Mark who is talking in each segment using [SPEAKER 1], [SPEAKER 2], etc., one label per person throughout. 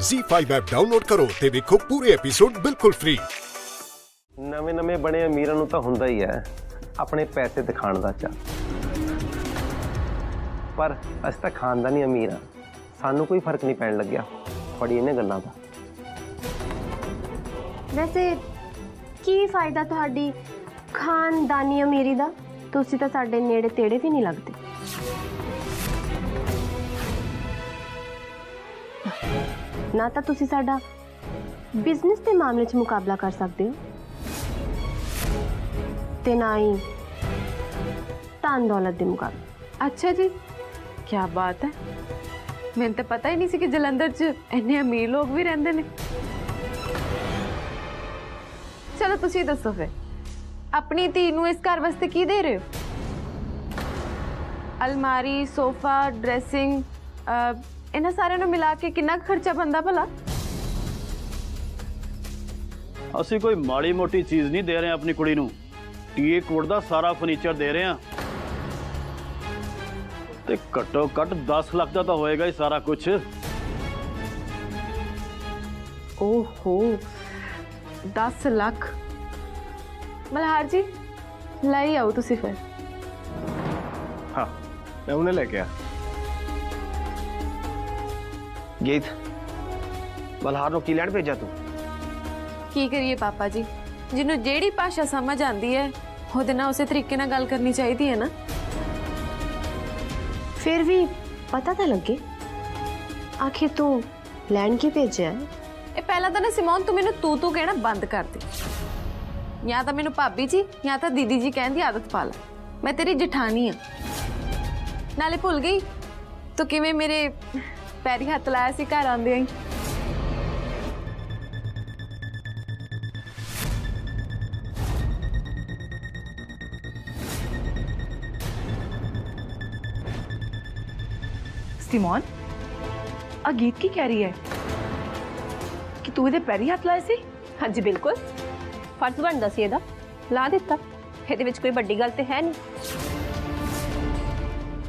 [SPEAKER 1] Z5 app download ਕਰੋ ਤੇ ਵੇਖੋ ਪੂਰੇ ਐਪੀਸੋਡ ਬਿਲਕੁਲ ਫ੍ਰੀ
[SPEAKER 2] ਨਵੇਂ ਨਵੇਂ ਬਣੇ ਅਮੀਰਾਂ ਨੂੰ ਤਾਂ ਹੁੰਦਾ ਹੀ ਹੈ ਆਪਣੇ ਪੈਸੇ ਦਿਖਾਉਣ ਦਾ ਚਾਹ ਪਰ ਅਸੀਂ ਤਾਂ ਖਾਨਦਾਨੀ ਅਮੀਰ ਆ ਸਾਨੂੰ ਕੋਈ ਫਰਕ ਨਹੀਂ ਪੈਣ ਲੱਗਿਆ ਤੁਹਾਡੀ ਇਹਨਾਂ ਗੱਲਾਂ ਦਾ
[SPEAKER 3] ਵੈਸੇ ਕੀ ਫਾਇਦਾ ਤੁਹਾਡੀ ਖਾਨਦਾਨੀ ਅਮੀਰੀ ਦਾ ਤੁਸੀਂ ਤਾਂ ਸਾਡੇ ਨੇੜੇ ਤੇੜੇ ਵੀ ਨਹੀਂ ਲੱਗਦੇ ਨਾ ਤਾਂ ਤੁਸੀਂ ਸਾਡਾ ਬਿਜ਼ਨਸ ਦੇ ਮਾਮਲੇ 'ਚ ਮੁਕਾਬਲਾ ਕਰ ਸਕਦੇ ਹੋ ਤੇ ਨਾ ਹੀ ਧਨ ਦੌਲਤ ਦੇ ਮੁਕਾਬਲੇ
[SPEAKER 4] ਅੱਛਾ ਜੀ ਕੀ ਬਾਤ ਹੈ ਮੈਨੂੰ ਤਾਂ ਪਤਾ ਹੀ ਨਹੀਂ ਸੀ ਕਿ ਜਲੰਧਰ 'ਚ ਇੰਨੇ ਅਮੀਰ ਲੋਕ ਵੀ ਰਹਿੰਦੇ ਨੇ ਚਲੋ ਤੁਸੀਂ ਦੱਸੋ ਫਿਰ ਆਪਣੀ ਧੀ ਨੂੰ ਇਸ ਘਰ ਵਾਸਤੇ ਕੀ ਦੇ ਰਹੇ ਹੋ ਅਲਮਾਰੀ ਸੋਫਾ ਡਰੈਸਿੰਗ ਇਹਨਾਂ ਸਾਰਿਆਂ ਨੂੰ ਮਿਲਾ ਕੇ ਕਿੰਨਾ ਕੁ ਖਰਚਾ ਬੰਦਾ ਭਲਾ
[SPEAKER 5] ਅਸੀਂ ਕੋਈ ਮਾੜੀ ਮੋਟੀ ਚੀਜ਼ ਨਹੀਂ ਦੇ ਰਹੇ ਆਪਣੀ ਕੁੜੀ ਨੂੰ ਟੀਏ ਕੋਡ ਦਾ ਸਾਰਾ ਫਰਨੀਚਰ ਦੇ ਰਹੇ ਹਾਂ ਤੇ ਘੱਟੋ ਘੱਟ 10 ਲੱਖ ਦਾ ਤਾਂ ਹੋਏਗਾ ਹੀ ਸਾਰਾ ਕੁਝ
[SPEAKER 4] ਓਹੋ 10 ਲੱਖ ਮਲਹਾਰ ਜੀ ਲਈ ਆਓ ਤੁਸੀਂ ਫਿਰ
[SPEAKER 2] ਹਾਂ ਮੈਂ ਉਹਨੇ ਲੈ ਕੇ ਆ ਗੀਤ ਬਲਹਾਰ ਨੂੰ ਕੀ ਲੈਣ ਭੇਜਿਆ ਤੂੰ
[SPEAKER 4] ਕੀ ਕਰੀਏ ਪਾਪਾ ਜੀ ਜਿਹਨੂੰ ਜਿਹੜੀ ਭਾਸ਼ਾ ਸਮਝ ਆਂਦੀ ਹੈ ਉਹਦੇ ਨਾਲ ਉਸੇ ਤਰੀਕੇ ਨਾਲ ਗੱਲ ਕਰਨੀ ਚਾਹੀਦੀ ਹੈ ਨਾ
[SPEAKER 3] ਫਿਰ ਵੀ ਪਤਾ ਤਾਂ ਲੱਗੇ ਆਖਿਰ ਤੂੰ ਲੈਣ ਕੀ ਭੇਜਿਆ ਹੈ?
[SPEAKER 4] ਇਹ ਪਹਿਲਾਂ ਤਾਂ ਨਾ ਸਿਮੋਨ ਤੂੰ ਮੈਨੂੰ ਤੂੰ ਤੂੰ ਕਹਿਣਾ ਬੰਦ ਕਰ ਦੇ ਜਾਂ ਤਾਂ ਮੈਨੂੰ ਭਾਬੀ ਜੀ ਜਾਂ ਤਾਂ ਦੀਦੀ ਜੀ ਕਹਿਣ ਦੀ ਆਦਤ ਪਾ ਲੈ ਮੈਂ ਤੇਰੀ ਜਠਾਣੀ ਆ ਨਾਲੇ ਭੁੱਲ ਗਈ ਤੂੰ ਕਿਵੇਂ ਮੇਰੇ ਪੈਰੀ ਹੱਥ ਲਾਇਆ ਸੀ ਘਰ ਆਉਂਦੇ ਹੀ
[SPEAKER 6] ਸਿਮੋਨ ਆ ਗੀਤ ਕੀ ਕਹਿ ਰਹੀ ਹੈ ਕਿ ਤੂੰ ਇਹਦੇ ਪੈਰੀ ਹੱਥ ਲਾਏ ਸੀ
[SPEAKER 7] ਹਾਂਜੀ ਬਿਲਕੁਲ ਫਰਜ਼ ਬਣਦਾ ਸੀ ਇਹਦਾ ਲਾ ਦਿੱਤਾ ਇਹਦੇ ਵਿੱਚ ਕੋਈ ਵੱਡੀ ਗੱਲ ਤੇ ਹੈ ਨਹੀਂ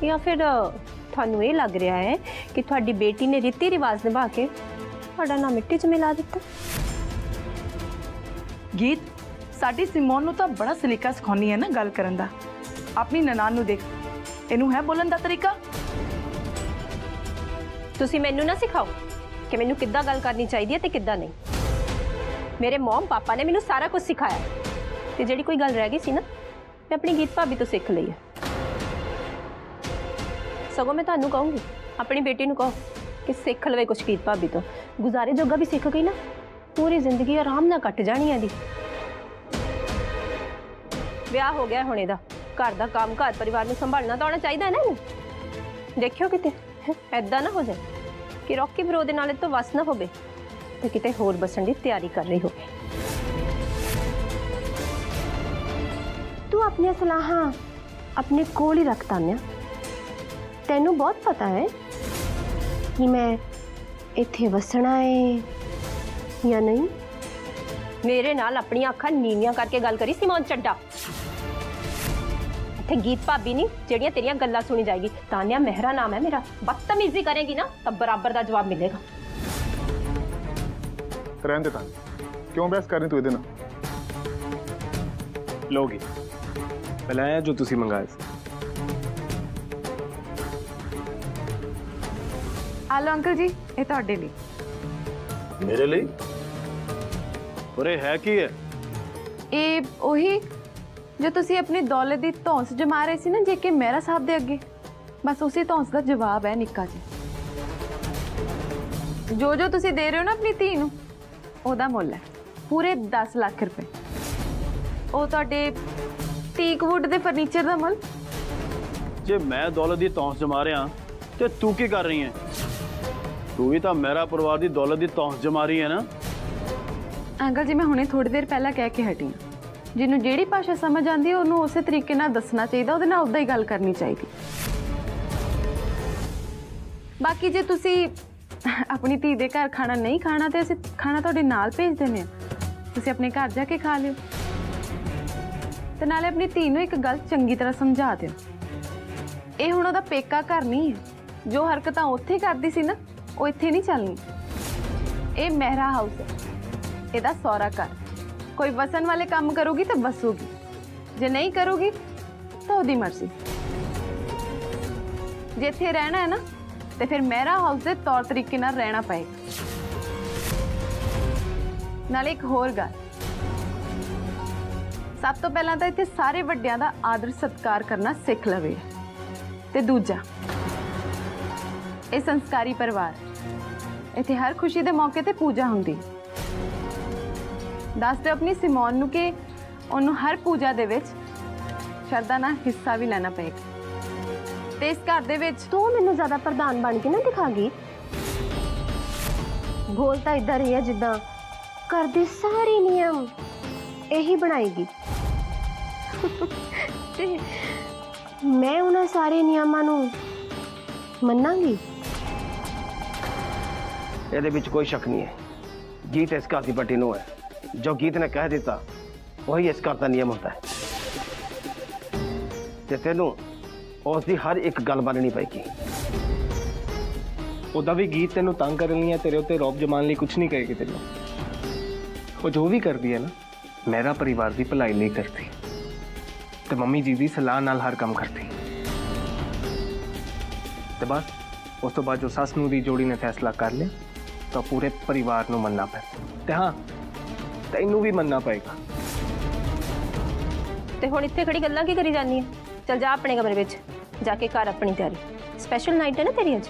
[SPEAKER 7] ਜਾਂ ਫਿਰ ਅ, ਤੁਹਾਨੂੰ ਇਹ ਲੱਗ ਰਿਹਾ ਹੈ ਕਿ ਤੁਹਾਡੀ ਬੇਟੀ ਨੇ ਰੀਤੀ ਰਿਵਾਜ ਨਿਭਾ ਕੇ ਤੁਹਾਡਾ ਨਾਮ ਮਿੱਟੀ 'ਚ ਮਿਲਾ ਦਿੱਤਾ
[SPEAKER 6] ਗੀਤ ਸਾਡੀ ਸਿਮੋਨ ਨੂੰ ਤਾਂ ਬੜਾ ਸਲੀਕਾ ਸਿਖਾਉਣੀ ਹੈ ਨਾ ਗੱਲ ਕਰਨ ਦਾ ਆਪਣੀ ਨਨਾਣ ਨੂੰ ਦੇਖ ਇਹਨੂੰ ਹੈ ਬੋਲਣ ਦਾ ਤਰੀਕਾ
[SPEAKER 7] ਤੁਸੀਂ ਮੈਨੂੰ ਨਾ ਸਿਖਾਓ ਕਿ ਮੈਨੂੰ ਕਿੱਦਾਂ ਗੱਲ ਕਰਨੀ ਚਾਹੀਦੀ ਹੈ ਤੇ ਕਿੱਦਾਂ ਨਹੀਂ ਮੇਰੇ ਮਮ ਪਾਪਾ ਨੇ ਮੈਨੂੰ ਸਾਰਾ ਕੁਝ ਸਿਖਾਇਆ ਤੇ ਜਿਹੜੀ ਕੋਈ ਗੱਲ ਰਹਿ ਗਈ ਸੀ ਨਾ ਮੈਂ ਆਪਣੀ ਗੀਤ ਭਾਬੀ ਤੋਂ ਸਿੱਖ ਲਈ ਹੈ ਸਗੋਂ ਮੈਂ ਤੁਹਾਨੂੰ ਕਹੂੰਗੀ ਆਪਣੀ ਬੇਟੀ ਨੂੰ ਕਹੋ ਕਿ ਸਿੱਖ ਲਵੇ ਕੁਝ ਗੀਤ ਭਾਬੀ ਤੋਂ ਗੁਜ਼ਾਰੇ ਜੋਗਾ ਵੀ ਸਿੱਖ ਗਈ ਨਾ ਪੂਰੀ ਜ਼ਿੰਦਗੀ ਆਰਾਮ ਨਾਲ ਕੱਟ ਜਾਣੀ ਹੈ ਦੀ ਵਿਆਹ ਹੋ ਗਿਆ ਹੁਣ ਇਹਦਾ ਘਰ ਦਾ ਕੰਮ ਘਰ ਪਰਿਵਾਰ ਨੂੰ ਸੰਭਾਲਣਾ ਤਾਂ ਆਉਣਾ ਚਾਹੀਦਾ ਹੈ ਨਾ ਇਹਨੂੰ ਦੇਖਿਓ ਕਿਤੇ ਐਦਾਂ ਨਾ ਹੋ ਜਾਏ ਕਿ ਰੌਕੀ ਬਰੋ ਦੇ ਨਾਲ ਇਹ ਤੋਂ ਵਸ ਨਾ ਹੋਵੇ ਤੇ ਕਿਤੇ ਹੋਰ ਬਸਣ ਦੀ ਤਿਆਰੀ ਕਰ ਰਹੀ ਹੋਵੇ
[SPEAKER 3] ਤੂੰ ਆਪਣੀਆਂ ਸਲਾਹਾਂ ਆਪਣੇ ਕੋਲ ਹੀ ਰੱਖ ਤਾਨਿਆ ਤੈਨੂੰ ਬਹੁਤ ਪਤਾ ਹੈ ਕਿ ਮੈਂ ਇੱਥੇ ਵਸਣਾ ਹੈ ਜਾਂ ਨਹੀਂ
[SPEAKER 7] ਮੇਰੇ ਨਾਲ ਆਪਣੀਆਂ ਅੱਖਾਂ ਨੀਵੀਆਂ ਕਰਕੇ ਗੱਲ ਕਰੀ ਸਿਮੋਨ ਚੱਡਾ ਇੱਥੇ ਗੀਤ ਭਾਬੀ ਨਹੀਂ ਜਿਹੜੀਆਂ ਤੇਰੀਆਂ ਗੱਲਾਂ ਸੁਣੀ ਜਾਏਗੀ ਤਾਨਿਆ ਮਹਿਰਾ ਨਾਮ ਹੈ ਮੇਰਾ ਬਦਤਮੀਜ਼ੀ ਕਰੇਗੀ ਨਾ ਤਾਂ ਬਰਾਬਰ ਦਾ ਜਵਾਬ ਮਿਲੇਗਾ
[SPEAKER 8] ਰਹਿਣ ਦੇ ਤਾਂ ਕਿਉਂ ਬਹਿਸ ਕਰ ਰਹੀ ਤੂੰ ਇਹਦੇ ਨਾਲ
[SPEAKER 2] ਲੋਗੀ ਪਹਿਲਾਂ ਇਹ ਜੋ ਤੁਸੀਂ ਮੰਗਾਇਆ ਸੀ
[SPEAKER 4] ਆ ਲਓ ਅੰਕਲ ਜੀ ਇਹ ਤੁਹਾਡੇ ਲਈ
[SPEAKER 5] ਮੇਰੇ ਲਈ ਪਰ ਇਹ ਹੈ ਕੀ ਹੈ
[SPEAKER 4] ਇਹ ਉਹੀ ਜੋ ਤੁਸੀਂ ਆਪਣੀ ਦੌਲਤ ਦੀ ਧੌਂਸ ਜਮਾ ਰਹੇ ਸੀ ਨਾ ਜੇ ਕਿ ਮਹਿਰਾ ਸਾਹਿਬ ਦੇ ਅੱਗੇ ਬਸ ਉਸੇ ਧੌਂਸ ਦਾ ਜਵਾਬ ਹੈ ਨਿੱਕਾ ਜੀ ਜੋ ਜੋ ਤੁਸੀਂ ਦੇ ਰਹੇ ਹੋ ਨਾ ਆਪਣੀ ਧੀ ਨੂੰ ਉਹਦਾ ਮੁੱਲ ਹੈ ਪੂਰੇ 10 ਲੱਖ ਰੁਪਏ ਉਹ ਤੁਹਾਡੇ ਟੀਕਵੁੱਡ ਦੇ ਫਰਨੀਚਰ ਦਾ ਮੁੱਲ
[SPEAKER 5] ਜੇ ਮੈਂ ਦੌਲਤ ਦੀ ਤੌਂਸ ਜਮਾ ਰਿਹਾ ਤੇ ਤੂੰ ਕੀ ਕਰ ਰਹੀ ਹੈ ਤੂੰ ਵੀ ਤਾਂ ਮੇਰਾ ਪਰਿਵਾਰ ਦੀ ਦੌਲਤ ਦੀ ਤੌਂਸ ਜਮਾ ਰਹੀ ਹੈ ਨਾ
[SPEAKER 4] ਅੰਕਲ ਜੀ ਮੈਂ ਹੁਣੇ ਥੋੜੀ ਦੇਰ ਪਹਿਲਾਂ ਕਹਿ ਕੇ ਹਟੀ ਹਾਂ ਜਿਹਨੂੰ ਜਿਹੜੀ ਭਾਸ਼ਾ ਸਮਝ ਆਉਂਦੀ ਹੈ ਉਹਨੂੰ ਉਸੇ ਤਰੀਕੇ ਨਾਲ ਦੱਸਣਾ ਚਾਹੀਦਾ ਉਹਦੇ ਨਾਲ ਉਦਾਂ ਹੀ ਗੱਲ ਕਰਨੀ ਚਾਹੀਦੀ ਬਾਕੀ ਜੇ ਤੁਸੀਂ ਆਪਣੀ ਧੀ ਦੇ ਘਰ ਖਾਣਾ ਨਹੀਂ ਖਾਣਾ ਤੇ ਅਸੀਂ ਖਾਣਾ ਤੁਹਾਡੇ ਨਾਲ ਭੇਜ ਦਿੰਦੇ ਹਾਂ ਤੁਸੀਂ ਆਪਣੇ ਘਰ ਜਾ ਕੇ ਖਾ ਲਿਓ ਤੇ ਨਾਲੇ ਆਪਣੀ ਧੀ ਨੂੰ ਇੱਕ ਗੱਲ ਚੰਗੀ ਤਰ੍ਹਾਂ ਸਮਝਾ ਦਿਓ ਇਹ ਹੁਣ ਉਹਦਾ ਪੇਕਾ ਘਰ ਨਹੀਂ ਹੈ ਜੋ ਹਰਕਤਾਂ ਉੱਥੇ ਕਰਦੀ ਸੀ ਨਾ ਉਹ ਇੱਥੇ ਨਹੀਂ ਚੱਲਣੀ ਇਹ ਮਹਿਰਾ ਹਾਊਸ ਹੈ ਇਹਦਾ ਸੌਰਾ ਘਰ ਕੋਈ ਵਸਣ ਵਾਲੇ ਕੰਮ ਕਰੂਗੀ ਤਾਂ ਵਸੂਗੀ ਜੇ ਨਹੀਂ ਕਰੂਗੀ ਤਾਂ ਉਹਦੀ ਮਰਜ਼ੀ ਜੇ ਇੱਥੇ ਰਹਿਣਾ ਹੈ ਨਾ ਤੇ ਫਿਰ ਮਹਿਰਾ ਹਾਊਸ ਦੇ ਤੌਰ ਤਰੀਕੇ ਨਾਲ ਰਹਿਣਾ ਪਏਗਾ ਨਾਲੇ ਇੱਕ ਹੋਰ ਗੱਲ ਸਭ ਤੋਂ ਪਹਿਲਾਂ ਤਾਂ ਇੱਥੇ ਸਾਰੇ ਵੱਡਿਆਂ ਦਾ ਆਦਰ ਸਤਿਕਾਰ ਕਰਨਾ ਸਿੱਖ ਲਵੇ ਤੇ ਦੂਜਾ ਇਹ ਸੰਸਕਾਰੀ ਪਰਿਵਾਰ ਇੱਥੇ ਹਰ ਖੁਸ਼ੀ ਦੇ ਮੌਕੇ ਤੇ ਪੂਜਾ ਹੁੰਦੀ ਦੱਸ ਦਿਓ ਆਪਣੀ ਸਿਮੋਨ ਨੂੰ ਕਿ ਉਹਨੂੰ ਹਰ ਪੂਜਾ ਦੇ ਵਿੱਚ ਸ਼ਰਧਾ ਨਾਲ ਹਿੱਸਾ ਵੀ ਲੈਣਾ ਪਏਗਾ ਤੇ ਇਸ ਘਰ ਦੇ ਵਿੱਚ
[SPEAKER 3] ਤੂੰ ਮੈਨੂੰ ਜ਼ਿਆਦਾ ਪ੍ਰਧਾਨ ਬਣ ਕੇ ਨਾ ਦਿਖਾਗੀ ਬੋਲ ਤਾਂ ਇਦਾਂ ਰਹੀ ਹੈ ਜਿੱਦਾਂ ਘਰ ਦੇ ਸਾਰੇ ਨਿਯਮ ਇਹੀ ਬਣਾਏਗੀ ਤੇ ਮੈਂ ਉਹਨਾਂ ਸਾਰੇ ਨਿਯਮਾਂ ਨੂੰ ਮੰਨਾਂਗੀ
[SPEAKER 2] ਇਹਦੇ ਵਿੱਚ ਕੋਈ ਸ਼ੱਕ ਨਹੀਂ ਹੈ ਗੀਤ ਇਸ ਘਰ ਦੀ ਵੱਡੀ ਨੂੰ ਹੈ ਜੋ ਗੀਤ ਨੇ ਕਹਿ ਦਿੱਤਾ ਵਹੀ ਇਸ ਘਰ ਦਾ ਨਿਯਮ ਹੁੰਦਾ ਹੈ ਤੇ ਤੈਨੂੰ ਉਸ ਦੀ ਹਰ ਇੱਕ ਗੱਲ ਮੰਨਣੀ ਪਏਗੀ
[SPEAKER 9] ਉਹਦਾ ਵੀ ਗੀਤ ਤੈਨੂੰ ਤੰਗ ਕਰਨ ਲਈ ਜਾਂ ਤੇਰੇ ਉੱਤੇ ਰੌਬ ਜਮਾਉਣ ਲਈ ਕੁਝ ਨਹੀਂ ਕਹੇਗੀ ਤੈਨੂੰ ਉਹ ਜੋ ਵੀ ਕਰਦੀ ਹੈ ਨਾ ਮੇਰਾ ਪਰਿਵਾਰ ਦੀ ਭਲਾਈ ਲਈ ਕਰਦੀ ਤੇ ਮੰਮੀ ਜੀ ਦੀ ਸਲਾਹ ਨਾਲ ਹਰ ਕੰਮ ਕਰਦੀ ਤੇ ਬਸ ਉਸ ਤੋਂ ਬਾਅਦ ਜੋ ਸੱਸ ਨੂੰ ਦੀ ਜੋੜੀ ਨੇ ਫੈਸਲਾ ਕਰ ਲਿਆ ਤਾਂ ਪੂਰੇ ਪਰਿਵਾਰ ਨੂੰ ਮੰਨਣਾ ਪੈਂਦਾ ਤੇ ਹਾਂ ਤੈਨੂੰ ਵੀ ਮੰਨਣਾ ਪਏਗਾ
[SPEAKER 7] ਤੇ ਹੁਣ ਇੱਥੇ ਖੜੀ ਗੱਲਾਂ ਕੀ ਕਰੀ ਜਾਂਦੀ ਹੈ ਚਲ ਜਾ ਆਪਣੇ ਕਮਰੇ ਵਿੱਚ ਜਾ ਕੇ ਕਰ ਆਪਣੀ ਤਿਆਰੀ ਸਪੈਸ਼ਲ ਨਾਈਟ ਹੈ ਨਾ ਤੇਰੀ ਅੱਜ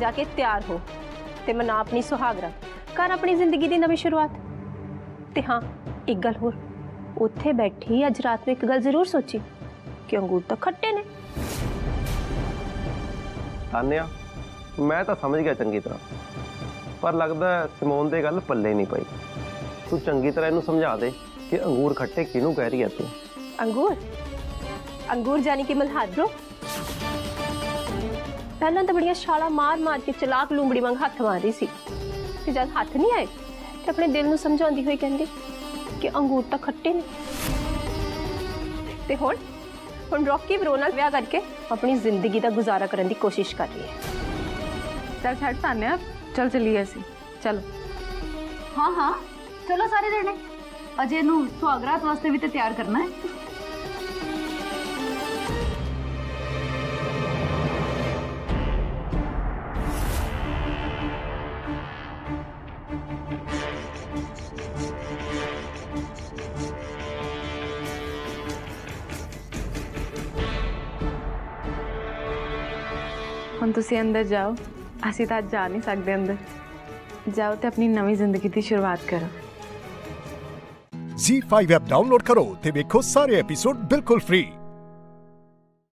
[SPEAKER 7] ਜਾ ਕੇ ਤਿਆਰ ਹੋ ਤੇ ਮਨਾ ਆਪਣੀ ਸੁਹਾਗਰਾ ਕਰ ਆਪਣੀ ਜ਼ਿੰਦਗੀ ਦੀ ਨਵੀਂ ਸ਼ੁਰੂਆਤ ਤੇ ਹਾਂ ਇੱਕ ਗੱਲ ਹੋਰ ਉੱਥੇ ਬੈਠੀ ਅੱਜ ਰਾਤ ਨੂੰ ਇੱਕ ਗੱਲ ਜ਼ਰੂਰ ਸੋਚੀ ਕਿ ਅੰਗੂਰ ਤਾਂ ਖੱਟੇ ਨੇ
[SPEAKER 2] ਤਾਨਿਆ मैं तो समझ गया चंकी तरह पर लगता है समोन की गल पल नहीं पाई तू चंकी तरह इन समझा दे कि अंगूर खट्टे किनू
[SPEAKER 7] कह रही है तू अंगूर अंगूर यानी कि मलहादरों पहले तो बड़िया छाल मार मार के चलाक लूंबड़ी वाग हथ मार रही थी जब हाथ नहीं आए तो अपने दिल को समझाती हुई कहें कि अंगूर तो खट्टे ने हम हम रॉकी ब्रो न करके अपनी ज़िंदगी का गुजारा करने की कोशिश कर रही है
[SPEAKER 4] ਚੱਲ ਛੱਡ ਤਾਨਿਆ ਚੱਲ ਚੱਲੀਏ ਅਸੀਂ ਚਲੋ
[SPEAKER 6] ਹਾਂ ਹਾਂ ਚਲੋ ਸਾਰੇ ਜਣੇ ਅਜੇ ਨੂੰ ਸੁਹਾਗਰਾਤ ਵਾਸਤੇ ਵੀ ਤੇ ਤਿਆਰ ਕਰਨਾ ਹੈ
[SPEAKER 4] ਹੁਣ ਤੁਸੀਂ ਅੰਦਰ ਜਾਓ ਅਸੀਂ ਤਾਂ ਅੱਜ ਜਾ ਨਹੀਂ ਸਕਦੇ ਅੰਦਰ ਜਾਓ ਤੇ ਆਪਣੀ ਨਵੀਂ ਜ਼ਿੰਦਗੀ ਦੀ ਸ਼ੁਰੂਆਤ ਕਰੋ
[SPEAKER 1] Z5 ਐਪ ਡਾਊਨਲੋਡ ਕਰੋ ਤੇ ਵੇਖੋ ਸਾਰੇ ਐਪੀਸੋਡ ਬਿਲਕੁਲ ਫ੍ਰੀ